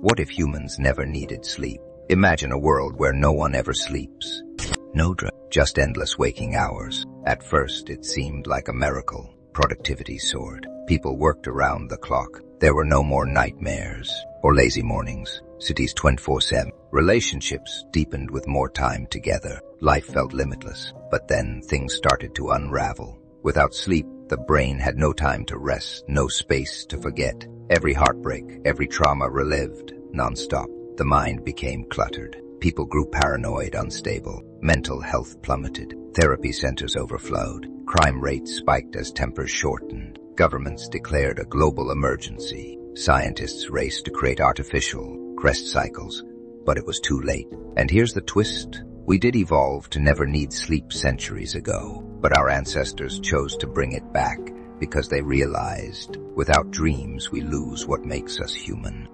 What if humans never needed sleep? Imagine a world where no one ever sleeps. No drug, just endless waking hours. At first, it seemed like a miracle. Productivity soared. People worked around the clock. There were no more nightmares or lazy mornings. Cities 24-7. Relationships deepened with more time together. Life felt limitless. But then things started to unravel. Without sleep, the brain had no time to rest, no space to forget. Every heartbreak, every trauma relived, non-stop. The mind became cluttered. People grew paranoid, unstable. Mental health plummeted. Therapy centers overflowed. Crime rates spiked as tempers shortened. Governments declared a global emergency. Scientists raced to create artificial crest cycles, but it was too late. And here's the twist. We did evolve to never need sleep centuries ago, but our ancestors chose to bring it back because they realized without dreams we lose what makes us human.